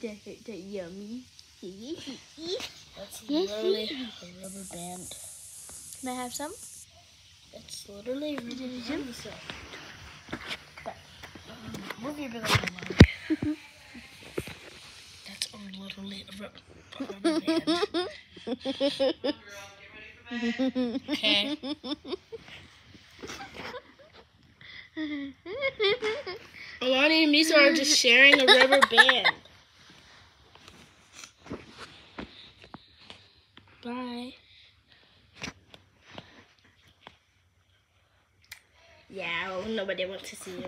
Is that yummy? Yes. That's Yes, literally a rubber band. Can I have some? It's literally a rubber band. So. But, um, Move your belly along. That's literally a rubber band. Okay. Alani and Misa are just sharing a rubber band. Yeah, well, nobody wants to see you.